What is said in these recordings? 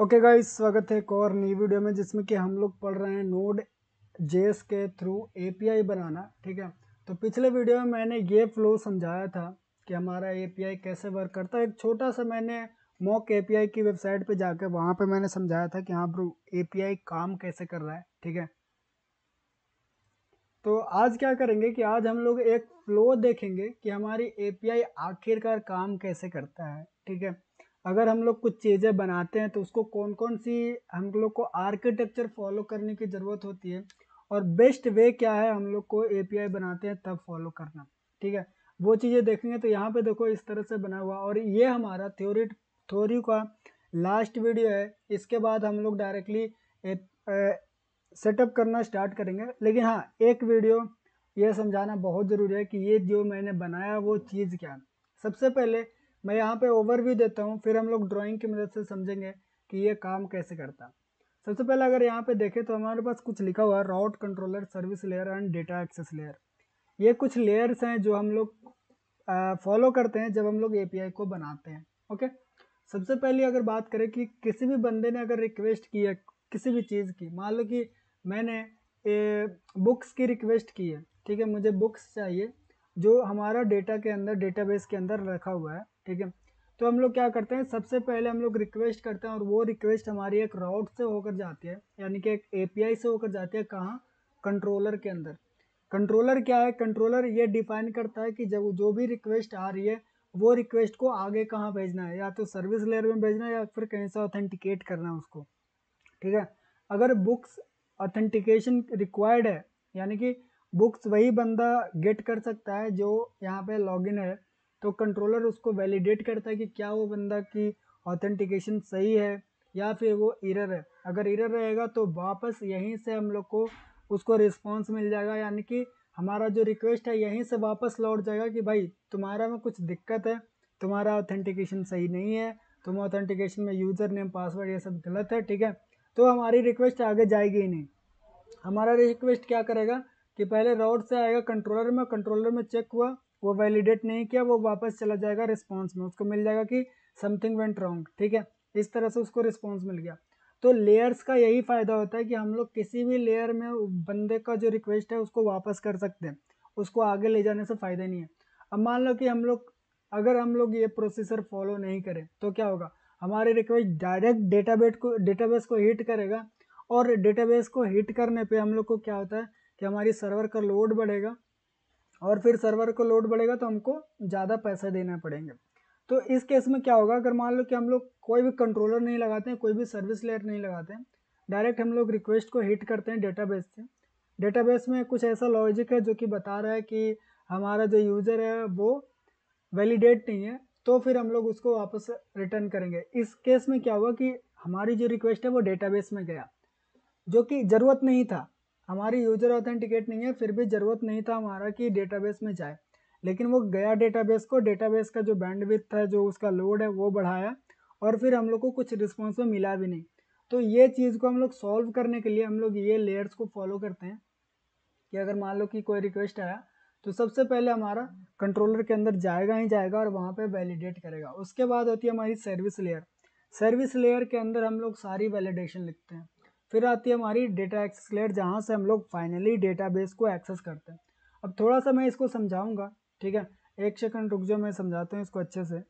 Okay guys स्वागत है एक और नई वीडियो में, जिसमें कि हम लोग पढ़ रहे हैं नोड जेस के थ्रू एपीआई बनाना, ठीक है? तो पिछले वीडियो में मैंने ये फ्लो समझाया था कि हमारा एपीआई कैसे वर्क करता है। एक छोटा सा मैंने मॉक एपीआई की वेबसाइट पे जाकर वहाँ पे मैंने समझाया था कि हाँ ब्रो एपीआई काम कैसे कर रहा है, ठीक है? तो आज क्या करेंगे कि आज हम लोग एक फ्लो देखेंगे कि हमारी एपीआई आखिरकार काम कैसे करता है, ठीक है? अगर हम लोग कुछ चीज़ें बनाते हैं तो उसको कौन कौन सी हम लोग को आर्किटेक्चर फॉलो करने की ज़रूरत होती है और बेस्ट वे क्या है हम लोग को एपीआई बनाते हैं, तब फॉलो करना, ठीक है? वो चीज़ें देखेंगे तो यहाँ पे देखो इस तरह से बना हुआ और ये हमारा थ्योरी थ्योरी का लास्ट वीडियो है। इसके बाद हम लोग डायरेक्टली सेटअप करना स्टार्ट करेंगे। लेकिन हाँ एक वीडियो ये समझाना बहुत ज़रूरी है कि ये जो मैंने बनाया वो चीज़ क्या है। सबसे पहले मैं यहाँ पे ओवरव्यू देता हूँ फिर हम लोग ड्राइंग की मदद से समझेंगे कि ये काम कैसे करता। सबसे पहले अगर यहाँ पे देखें तो हमारे पास कुछ लिखा हुआ है route controller service layer and data access layer ये कुछ लेयर्स हैं जो हम लोग फॉलो करते हैं जब हम लोग एपीआई को बनाते हैं ओके सबसे पहले अगर बात करें कि किसी भी बंदे ने अगर रिक्वेस्ट की है किसी भी चीज़ की मान लो कि मैंने ए, बुक्स की रिक्वेस्ट की है ठीक है? मुझे बुक्स चाहिए जो हमारा डेटा के अंदर डेटाबेस के अंदर रखा हुआ है ठीक है? तो हम लोग क्या करते हैं, सबसे पहले हम लोग रिक्वेस्ट करते हैं और वो रिक्वेस्ट हमारी एक राउट से होकर जाती है, यानी कि एक एपीआई से होकर जाती है कहाँ? कंट्रोलर के अंदर। कंट्रोलर क्या है? कंट्रोलर ये डिफाइन करता है कि जब जो भी रिक्वेस्ट आ रही है, वो रिक्वेस्ट को आगे कहाँ भेजना है? या तो सर्विस लेयर में भेजना है या फिर कहीं से ऑथेंटिकेट करना है उसको। ठीक है? अगर बुक्स ऑथेंटिकेशन रिक्वायर्ड है, यानी कि बुक्स वही बंदा गेट कर सकता है जो यहाँ पे लॉगिन है तो कंट्रोलर उसको वैलिडेट करता है कि क्या वो बंदा की ऑथेंटिकेशन सही है या फिर वो इरर है। अगर इरर रहेगा तो वापस यहीं से हम लोग को उसको रिस्पॉन्स मिल जाएगा, यानी कि हमारा जो रिक्वेस्ट है यहीं से वापस लौट जाएगा कि भाई तुम्हारा में कुछ दिक्कत है, तुम्हारा ऑथेंटिकेशन सही नहीं है, तुम ऑथेंटिकेशन में यूज़र नेम पासवर्ड ये सब गलत है, ठीक है? तो हमारी रिक्वेस्ट आगे जाएगी ही नहीं। हमारा रिक्वेस्ट क्या करेगा कि पहले राउट से आएगा कंट्रोलर में कंट्रोलर में चेक हुआ वो वैलिडेट नहीं किया, वो वापस चला जाएगा रिस्पॉन्स में। उसको मिल जाएगा कि समथिंग वेंट रॉन्ग ठीक है? इस तरह से उसको रिस्पॉन्स मिल गया। तो लेयर्स का यही फ़ायदा होता है कि हम लोग किसी भी लेयर में बंदे का जो रिक्वेस्ट है, उसको वापस कर सकते हैं। उसको आगे ले जाने से फ़ायदा नहीं है। अब मान लो कि हम लोग, अगर हम लोग ये प्रोसेसर फॉलो नहीं करें तो क्या होगा? हमारी रिक्वेस्ट डायरेक्ट डेटाबेस को डेटाबेस को हिट करेगा और डेटाबेस को हिट करने पे हम लोग को क्या होता है कि हमारी सर्वर का लोड बढ़ेगा। और फिर सर्वर को लोड बढ़ेगा तो हमको ज़्यादा पैसे देना पड़ेंगे। तो इस केस में क्या होगा? अगर मान लो कि हम लोग कोई भी कंट्रोलर नहीं लगाते हैं, कोई भी सर्विस लेयर नहीं लगाते हैं डायरेक्ट हम लोग रिक्वेस्ट को हिट करते हैं डेटाबेस से। डेटाबेस में कुछ ऐसा लॉजिक है जो कि बता रहा है कि हमारा जो यूज़र है वो वैलिडेट नहीं है तो फिर हम लोग उसको वापस रिटर्न करेंगे। इस केस में क्या हुआ कि हमारी जो रिक्वेस्ट है वो डेटाबेस में गया, जो कि ज़रूरत नहीं था। हमारी यूज़र ऑथेंटिकेट नहीं है, फिर भी ज़रूरत नहीं था हमारा कि डेटाबेस में जाए। लेकिन वो गया डेटाबेस को डेटाबेस का जो बैंडविथ है, जो उसका लोड है, वो बढ़ाया और फिर हम लोग को कुछ रिस्पॉन्स में मिला भी नहीं। तो ये चीज़ को हम लोग सॉल्व करने के लिए हम लोग ये लेयर्स को फॉलो करते हैं कि अगर मान लो कि कोई रिक्वेस्ट आया तो सबसे पहले हमारा कंट्रोलर के अंदर जाएगा ही जाएगा और वहाँ पे वैलिडेट करेगा। उसके बाद होती है हमारी सर्विस लेयर सर्विस लेयर के अंदर हम लोग सारी वैलिडेशन लिखते हैं। फिर आती है हमारी डेटा एक्सेस लेयर जहाँ से हम लोग फाइनली डेटाबेस को एक्सेस करते हैं। अब थोड़ा सा मैं इसको समझाऊँगा, ठीक है? एक सेकंड रुक जाओ, मैं समझाता हूँ इसको अच्छे से।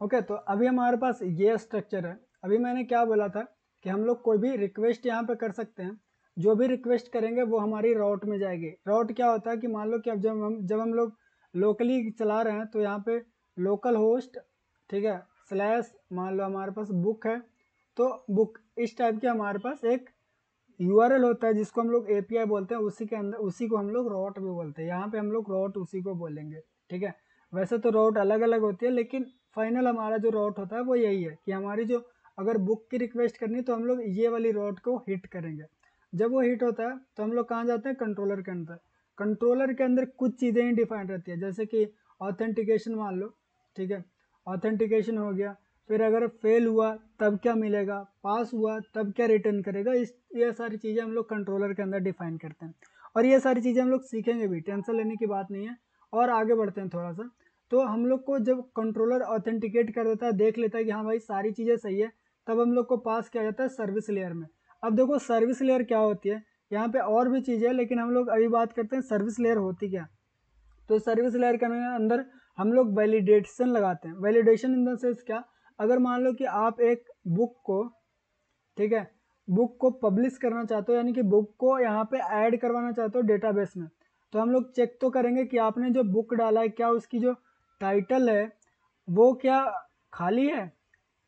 ओके तो अभी हमारे पास ये स्ट्रक्चर है। अभी मैंने क्या बोला था कि हम लोग कोई भी रिक्वेस्ट यहाँ पे कर सकते हैं। जो भी रिक्वेस्ट करेंगे, वो हमारी राउट में जाएगी। राउट क्या होता है कि मान लो कि अब जब हम जब हम लोग लोकली चला रहे हैं तो यहाँ पे लोकल होस्ट ठीक है? स्लैश मान लो हमारे पास बुक है। तो बुक इस टाइप के हमारे पास एक यूआरएल होता है, जिसको हम लोग एपीआई बोलते हैं, उसी के अंदर, उसी को हम लोग रोट भी बोलते हैं। यहाँ पे हम लोग रोट उसी को बोलेंगे, ठीक है? वैसे तो रोट अलग अलग होती है, लेकिन फाइनल हमारा जो रोट होता है, वो यही है कि हमारी जो, अगर बुक की रिक्वेस्ट करनी तो हम लोग ये वाली रोट को हिट करेंगे। जब वो हिट होता है तो हम लोग कहाँ जाते हैं? कंट्रोलर के अंदर। कंट्रोलर के अंदर कुछ चीज़ें ही डिफाइंड रहती है, जैसे कि ऑथेंटिकेशन मान लो, ठीक है? ऑथेंटिकेशन हो गया फिर अगर फेल हुआ, तब क्या मिलेगा? पास हुआ, तब क्या रिटर्न करेगा? इस, ये सारी चीज़ें हम लोग कंट्रोलर के अंदर डिफाइन करते हैं। और ये सारी चीज़ें हम लोग सीखेंगे भी टेंशन लेने की बात नहीं है। और आगे बढ़ते हैं थोड़ा सा। तो हम लोग को जब कंट्रोलर ऑथेंटिकेट कर देता है, देख लेता है कि हाँ भाई, सारी चीज़ें सही है, तब हम लोग को पास किया जाता है सर्विस लेयर में। अब देखो सर्विस लेयर क्या होती है? यहाँ पे और भी चीज़ें हैं, लेकिन हम लोग अभी बात करते हैं सर्विस लेयर होती क्या? तो सर्विस लेयर के अंदर हम लोग वैलिडेशन लगाते हैं। वैलिडेशन इन द सेंस क्या? अगर मान लो कि आप एक बुक को, ठीक है बुक को पब्लिश करना चाहते हो, यानी कि बुक को यहाँ पे ऐड करवाना चाहते हो डेटाबेस में तो हम लोग चेक तो करेंगे कि आपने जो बुक डाला है, क्या उसकी जो टाइटल है, वो क्या खाली है?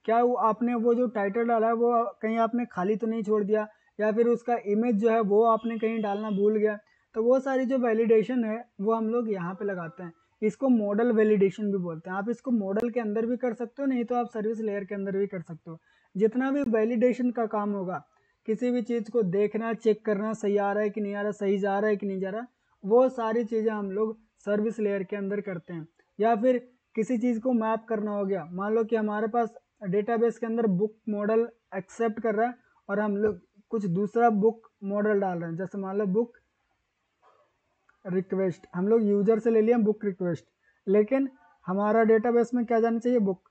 क्या वो आपने वो जो टाइटल डाला है, वो कहीं आपने खाली तो नहीं छोड़ दिया, या फिर उसका इमेज जो है, वो आपने कहीं डालना भूल गया? तो वो सारी जो वैलिडेशन है, वो हम लोग यहाँ पे लगाते हैं। इसको मॉडल वैलिडेशन भी बोलते हैं। आप इसको मॉडल के अंदर भी कर सकते हो, नहीं तो आप सर्विस लेयर के अंदर भी कर सकते हो। जितना भी वैलिडेशन का काम होगा, किसी भी चीज़ को देखना चेक करना, सही आ रहा है कि नहीं आ रहा, सही जा रहा है कि नहीं जा रहा, वो सारी चीज़ें हम लोग सर्विस लेयर के अंदर करते हैं। या फिर किसी चीज़ को मैप करना हो गया, मान लो कि हमारे पास डेटाबेस के अंदर बुक मॉडल एक्सेप्ट कर रहा है और हम लोग कुछ दूसरा बुक मॉडल डाल रहे हैं। जैसे मान लो बुक रिक्वेस्ट हम लोग यूज़र से ले लिया बुक रिक्वेस्ट लेकिन हमारा डेटाबेस में क्या जाना चाहिए? बुक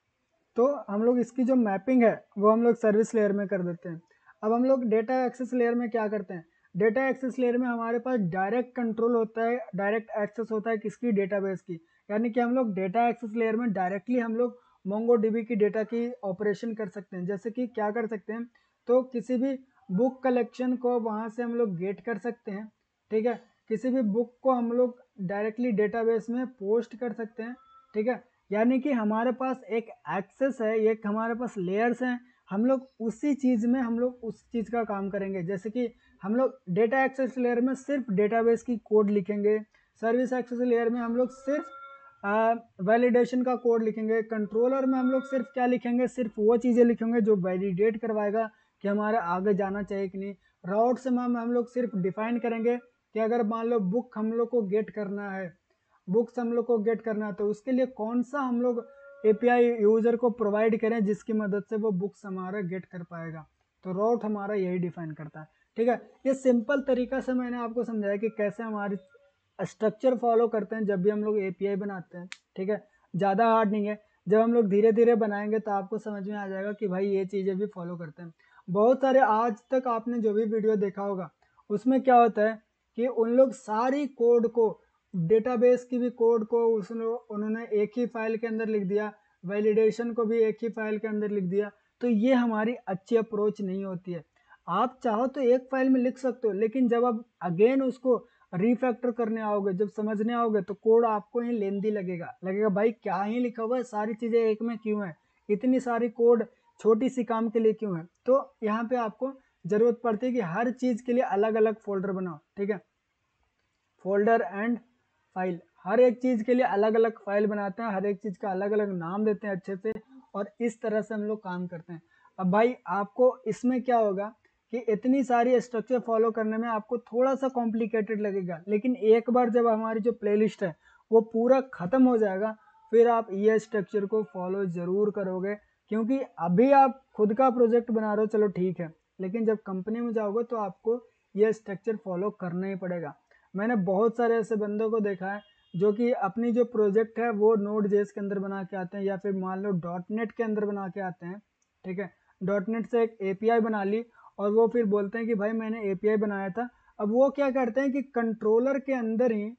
तो हम लोग इसकी जो मैपिंग है, वो हम लोग सर्विस लेयर में कर देते हैं। अब हम लोग डेटा एक्सेस लेयर में क्या करते हैं? डेटा एक्सेस लेयर में हमारे पास डायरेक्ट कंट्रोल होता है डायरेक्ट एक्सेस होता है किसकी? डेटाबेस की। यानी कि हम लोग डेटा एक्सेस लेयर में डायरेक्टली हम लोग मोंगो की डेटा की ऑपरेशन कर सकते हैं। जैसे कि क्या कर सकते हैं? तो किसी भी बुक कलेक्शन को वहाँ से हम लोग गेट कर सकते हैं। ठीक है? किसी भी बुक को हम लोग डायरेक्टली डेटाबेस में पोस्ट कर सकते हैं, ठीक है? यानी कि हमारे पास एक एक्सेस है, एक हमारे पास लेयर्स हैं, हम लोग उसी चीज़ में हम लोग उस चीज़ का काम करेंगे। जैसे कि हम लोग डेटा एक्सेस लेयर में सिर्फ़ डेटाबेस की कोड लिखेंगे, सर्विस एक्सेस लेयर में हम लोग सिर्फ़ वैलिडेशन का कोड लिखेंगे कंट्रोलर में हम लोग सिर्फ़ क्या लिखेंगे? सिर्फ़ वो चीज़ें लिखेंगे जो वैलिडेट करवाएगा कि हमारे आगे जाना चाहिए कि नहीं। राउट्स में हम लोग सिर्फ़ डिफाइन करेंगे कि अगर मान लो बुक हम लोग को गेट करना है बुक्स हम लोग को गेट करना है तो उसके लिए कौन सा हम लोग एपीआई यूज़र को प्रोवाइड करें जिसकी मदद से वो बुक्स हमारा गेट कर पाएगा? तो राउट हमारा यही डिफाइन करता है। ठीक है? ये सिंपल तरीका से मैंने आपको समझाया कि कैसे हमारी स्ट्रक्चर फॉलो करते हैं जब भी हम लोग एपीआई बनाते हैं। ठीक है? ज़्यादा हार्ड नहीं है। जब हम लोग धीरे धीरे बनाएँगे तो आपको समझ में आ जाएगा कि भाई ये चीज़ें भी फॉलो करते हैं। बहुत सारे आज तक आपने जो भी वीडियो देखा होगा, उसमें क्या होता है? कि उन लोग सारी कोड को डेटाबेस की भी कोड को उस उन्होंने एक ही फ़ाइल के अंदर लिख दिया वैलिडेशन को भी एक ही फ़ाइल के अंदर लिख दिया तो ये हमारी अच्छी अप्रोच नहीं होती है। आप चाहो तो एक फ़ाइल में लिख सकते हो, लेकिन जब आप अगेन उसको रिफैक्टर करने आओगे, जब समझने आओगे तो कोड आपको ही लेंदी लगेगा। लगेगा, भाई, क्या ही लिखा हुआ है? सारी चीज़ें एक में क्यों है? इतनी सारी कोड छोटी सी काम के लिए क्यों है? तो यहाँ पे आपको ज़रूरत पड़ती है कि हर चीज़ के लिए अलग अलग फोल्डर बनाओ, ठीक है? फोल्डर एंड फ़ाइल, हर एक चीज़ के लिए अलग अलग फ़ाइल बनाते हैं, हर एक चीज़ का अलग अलग नाम देते हैं अच्छे से और इस तरह से हम लोग काम करते हैं। अब भाई, आपको इसमें क्या होगा कि इतनी सारी स्ट्रक्चर फॉलो करने में आपको थोड़ा सा कॉम्प्लिकेटेड लगेगा, लेकिन एक बार जब हमारी जो प्लेलिस्ट है, वो पूरा ख़त्म हो जाएगा, फिर आप ये स्ट्रक्चर को फॉलो ज़रूर करोगे, क्योंकि अभी आप खुद का प्रोजेक्ट बना रहे हो, चलो ठीक है। लेकिन जब कंपनी में जाओगे तो आपको ये स्ट्रक्चर फॉलो करना ही पड़ेगा। मैंने बहुत सारे ऐसे बंदों को देखा है जो कि अपनी जो प्रोजेक्ट है वो नोट जेस के अंदर बना के आते हैं या फिर मान लो. डॉट नेट के अंदर बना के आते हैं, ठीक है? डॉट नेट से एक एपीआई बना ली और वो फिर बोलते हैं कि भाई मैंने ए बनाया था। अब वो क्या करते हैं कि कंट्रोलर के अंदर ही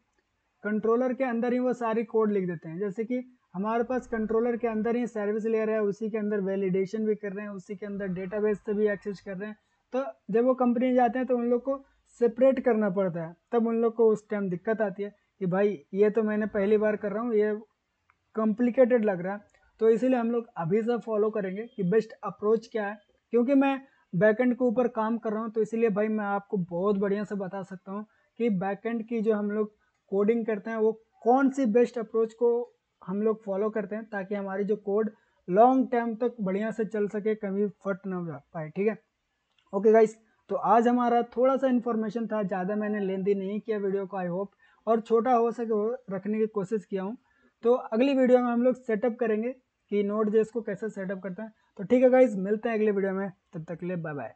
कंट्रोलर के अंदर ही वो सारी कोड लिख देते हैं। जैसे कि हमारे पास कंट्रोलर के अंदर ही सर्विस लेयर है, उसी के अंदर वैलिडेशन भी कर रहे हैं, उसी के अंदर डेटाबेस से भी एक्सेस कर रहे हैं। तो जब वो कंपनी जाते हैं तो उन लोग को सेपरेट करना पड़ता है। तब उन लोग को उस टाइम दिक्कत आती है कि भाई, ये तो मैंने पहली बार कर रहा हूँ, ये कॉम्प्लिकेटेड लग रहा है। तो इसीलिए हम लोग अभी से फॉलो करेंगे कि बेस्ट अप्रोच क्या है। क्योंकि मैं बैकेंड के ऊपर काम कर रहा हूँ तो इसीलिए भाई मैं आपको बहुत बढ़िया से बता सकता हूँ कि बैकेंड की जो हम लोग कोडिंग करते हैं, वो कौन सी बेस्ट अप्रोच को हम लोग फॉलो करते हैं ताकि हमारी जो कोड लॉन्ग टाइम तक बढ़िया से चल सके, कभी फट ना जा पाए, ठीक है? ओके गाइस तो आज हमारा थोड़ा सा इन्फॉर्मेशन था, ज़्यादा मैंने लेंदी नहीं किया वीडियो को आई होप और छोटा हो सके, रखने की कोशिश किया हूँ। तो अगली वीडियो में हम लोग सेटअप करेंगे कि नोट जेस को कैसे सेटअप करते हैं। तो ठीक है गाइज़ मिलते हैं अगले वीडियो में, तब तक ले बाय बाय